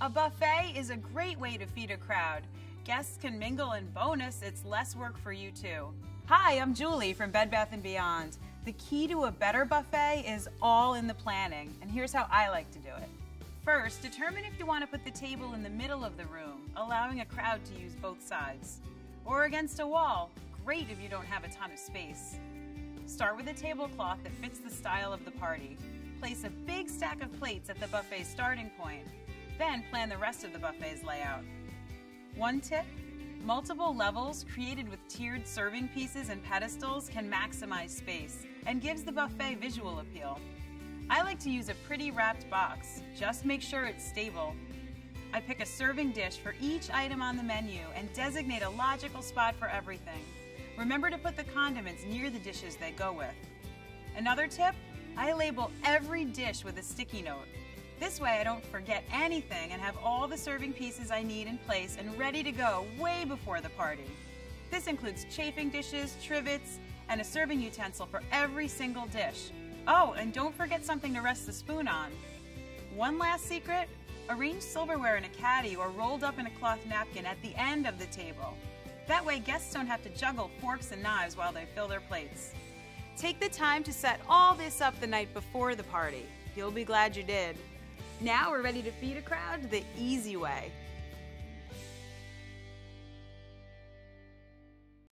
A buffet is a great way to feed a crowd. Guests can mingle and bonus, it's less work for you too. Hi, I'm Julie from Bed Bath & Beyond. The key to a better buffet is all in the planning, and here's how I like to do it. First, determine if you want to put the table in the middle of the room, allowing a crowd to use both sides. Or against a wall, great if you don't have a ton of space. Start with a tablecloth that fits the style of the party. Place a big stack of plates at the buffet starting point. Then plan the rest of the buffet's layout. One tip multiple levels created with tiered serving pieces and pedestals can maximize space and gives the buffet visual appeal. I like to use a pretty wrapped box, just make sure it's stable. I pick a serving dish for each item on the menu and designate a logical spot for everything. Remember to put the condiments near the dishes they go with. Another tip I label every dish with a sticky note. This way I don't forget anything and have all the serving pieces I need in place and ready to go way before the party. This includes chafing dishes, trivets, and a serving utensil for every single dish. Oh, and don't forget something to rest the spoon on. One last secret, arrange silverware in a caddy or rolled up in a cloth napkin at the end of the table. That way guests don't have to juggle forks and knives while they fill their plates. Take the time to set all this up the night before the party. You'll be glad you did. Now we're ready to feed a crowd the easy way.